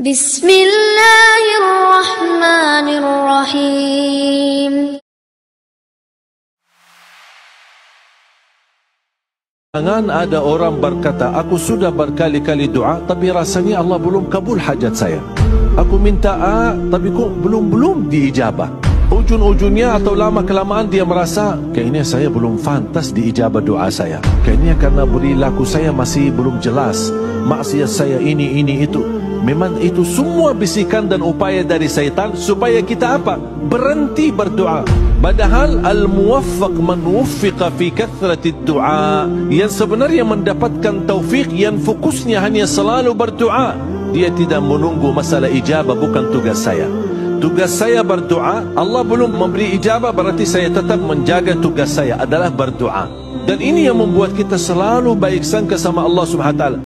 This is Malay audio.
Bismillahirrahmanirrahim Jangan ada orang berkata aku sudah berkali-kali doa tapi rasanya Allah belum kabul hajat saya. Aku minta A tapi kok belum-belum diijabah. Ujung-ujungnya atau lama kelamaan dia merasa kayaknya saya belum fantas diijabah doa saya. Kayaknya karena berilaku saya masih belum jelas. Maksiat saya ini ini itu. Memang itu semua bisikan dan upaya dari syaitan supaya kita apa? Berhenti berdoa. Padahal al-muwaffaq man wuffiqa fi kathrati du'a yang sebenarnya mendapatkan taufik yang fokusnya hanya selalu berdoa. Dia tidak menunggu masalah ijabah bukan tugas saya. Tugas saya berdoa, Allah belum memberi ijabah berarti saya tetap menjaga tugas saya adalah berdoa. Dan ini yang membuat kita selalu baik sangka sama Allah Subhanahu wa taala.